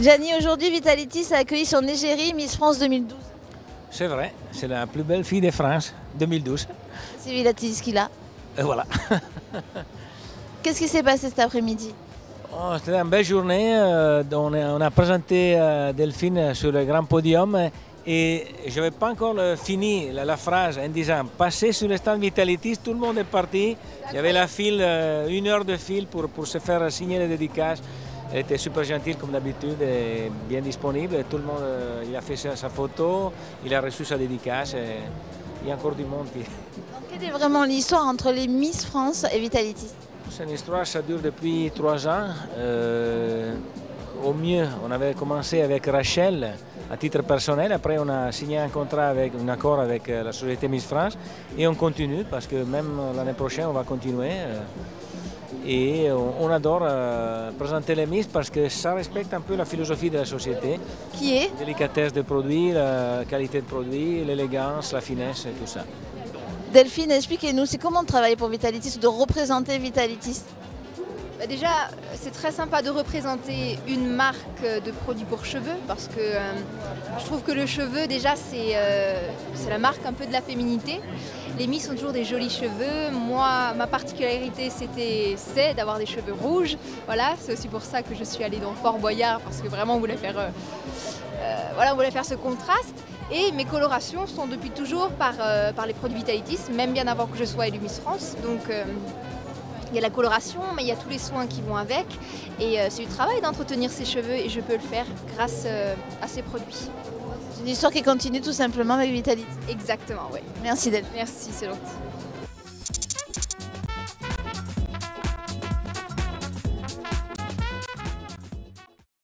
Gianni, aujourd'hui, Vitalitis a accueilli son égérie Miss France 2012. C'est vrai, c'est la plus belle fille de France 2012. C'est Vitalitis qui l'a. Et voilà. Qu'est-ce qui s'est passé cet après-midi? Oh, C'était une belle journée. euh, on, a, on a présenté euh, Delphine sur le grand podium et je n'avais pas encore euh, fini la, la phrase en disant passez sur le stand Vitalitis, tout le monde est parti. Il y avait la file, euh, une heure de file pour, pour se faire signer les dédicaces. Elle était super gentille comme d'habitude et bien disponible. Tout le monde euh, il a fait sa, photo, il a reçu sa dédicace. et il y a encore du monde qui, Quelle est vraiment l'histoire entre les Miss France et Vitalitis C'est une histoire, ça dure depuis trois ans. Euh, au mieux, on avait commencé avec Rachel à titre personnel. Après, on a signé un contrat avec un accord avec euh, la société Miss France et on continue parce que même l'année prochaine, on va continuer. Et on, on adore euh, présenter les Miss parce que ça respecte un peu la philosophie de la société. Qui est Délicatesse de produits, la qualité de produits, l'élégance, la finesse et tout ça. Delphine, expliquez-nous, c'est comment de travailler pour Vitalitis ou de représenter Vitalitis Bah déjà, c'est très sympa de représenter une marque de produits pour cheveux parce que euh, je trouve que le cheveu, déjà, c'est euh, c'est la marque un peu de la féminité. Les Miss ont toujours des jolis cheveux. Moi, ma particularité, c'était c'est d'avoir des cheveux rouges. Voilà, c'est aussi pour ça que je suis allée dans Fort Boyard parce que vraiment, on voulait faire, euh, voilà, on voulait faire ce contraste. Et mes colorations sont depuis toujours par, les produits Vitalitis, même bien avant que je sois élue Miss France. Donc, il y a la coloration, mais il y a tous les soins qui vont avec. Et euh, c'est du travail d'entretenir ses cheveux et je peux le faire grâce euh, à ces produits. C'est une histoire qui continue tout simplement avec Vitalitis. Exactement, oui. Merci Delphine. Merci, c'est gentil.